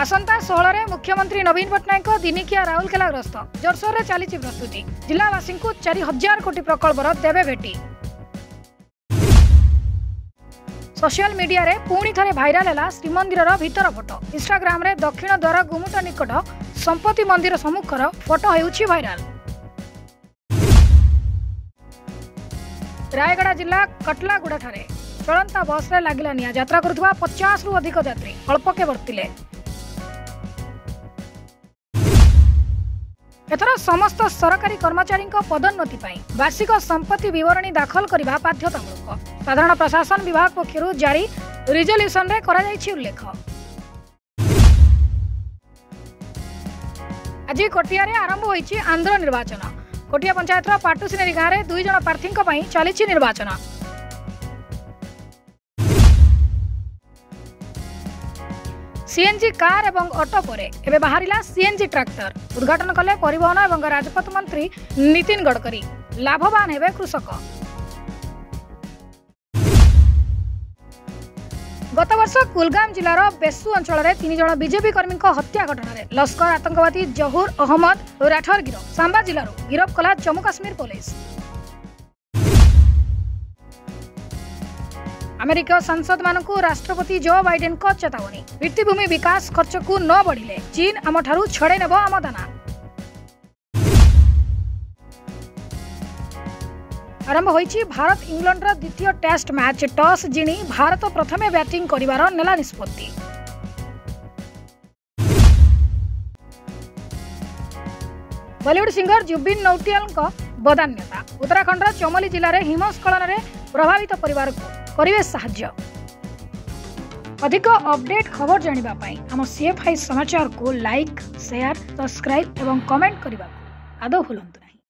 ଆସନ୍ତା ଷୋହଳରେ ମୁଖ୍ୟମନ୍ତ୍ରୀ ନବୀନ ପଟ୍ଟନାୟକଙ୍କ ଦିନିକିଆ ରାଉରକେଲା ଗ୍ରସ୍ତ ଜୋରସୋରରେ ଚାଲିଛି ପ୍ରସ୍ତୁତି ଜିଲ୍ଲାବାସୀଙ୍କୁ ଚାରି ହଜାର କୋଟି ପ୍ରକଳ୍ପର ଦେବେ ଭେଟି ସୋସିଆଲ ମିଡିଆରେ ପୁଣି ଥରେ ଭାଇରାଲ ହେଲା ଶ୍ରୀମନ୍ଦିରର ଭିତର ଫଟୋ ଇନ୍ଷ୍ଟାଗ୍ରାମରେ ଦକ୍ଷିଣ ଦ୍ୱାର ଗୁମୁଟ ନିକଟ ସମ୍ପତ୍ତି ମନ୍ଦିର ସମ୍ମୁଖର ଫଟୋ ହେଉଛି ଭାଇରାଲ ରାୟଗଡ଼ା ଜିଲ୍ଲା କଟଲାଗୁଡ଼ାଠାରେ ଚଳନ୍ତା ବସ୍ରେ ଲାଗିଲା ନିଆଁ ଯାତ୍ରା କରୁଥିବା ପଚାଶରୁ ଅଧିକ ଯାତ୍ରୀ ଅଳ୍ପକେ ବର୍ତ୍ତିଲେ ଏଥର ସମସ୍ତ ସରକାରୀ କର୍ମଚାରୀଙ୍କ ପଦୋନ୍ନତି ପାଇଁ ବାର୍ଷିକ ସମ୍ପତ୍ତି ବିବରଣୀ ଦାଖଲ କରିବା ବାଧ୍ୟତାମୂଳକ ସାଧାରଣ ପ୍ରଶାସନ ବିଭାଗ ପକ୍ଷରୁ ଜାରି ରିଜଲ୍ୟୁସନରେ କରାଯାଇଛି ଉଲ୍ଲେଖ ଆଜି କଟିଆରେ ଆରମ୍ଭ ହୋଇଛି ଆନ୍ଧ୍ର ନିର୍ବାଚନ କୋଟିଆ ପଞ୍ଚାୟତର ପାଟୁସିନେରୀ ଗାଁରେ ଦୁଇ ଜଣ ପ୍ରାର୍ଥୀଙ୍କ ପାଇଁ ଚାଲିଛି ନିର୍ବାଚନ সিএনজি কার এবং অটো পরে এবে বাহারিলা সিএনজি ট্রাক্টর উদ্ঘাটন কলে পরিবহন এবং রাজপথ মন্ত্রী নীতিন গডকরি লাভবান হেবে কৃষক গত বর্ষ কুলগাম জেলার বেসু অঞ্চলের জন বিজেপি কর্মী হত্যা ঘটনায় লস্কর আতঙ্কবাদী জহুর অহমদ রাঠোর গিরফ সাম্বা জেলার গিরফ কলা জম্মু কাশ্মীর পুলিশ ଆମେରିକୀୟ ସାଂସଦମାନଙ୍କୁ ରାଷ୍ଟ୍ରପତି ଜୋ ବାଇଡେନଙ୍କ ଚେତାବନୀ ଭିତ୍ତିଭୂମି ବିକାଶ ଖର୍ଚ୍ଚକୁ ନ ବଢ଼ିଲେ ଚୀନ୍ ଆମଠାରୁ ଛଡ଼େଇ ନେବ ଆମଦାନା ଆରମ୍ଭ ହୋଇଛି ଭାରତ ଇଂଲଣ୍ଡର ଦ୍ୱିତୀୟ ଟେଷ୍ଟ ମ୍ୟାଚ୍ ଟସ୍ ଜିଣି ଭାରତ ପ୍ରଥମେ ବ୍ୟାଟିଂ କରିବାର ନେଲା ନିଷ୍ପତ୍ତି ବଲିଉଡ୍ ସିଙ୍ଗର ଜୁବିନ୍ ନୌଟିଆଲଙ୍କ ବଦାନ୍ୟତା ଉତ୍ତରାଖଣ୍ଡର ଚମୋଲି ଜିଲ୍ଲାରେ ହିମସ୍କଳନରେ ପ୍ରଭାବିତ ପରିବାରକୁ করবে সাহায্য অধিক অপডেট খবর জাঁয়া আম সিএফআই সমাচারক লাইক সেয়ার সবসক্রাইব এবং কমেন্ট করা আদৌ ভুলতু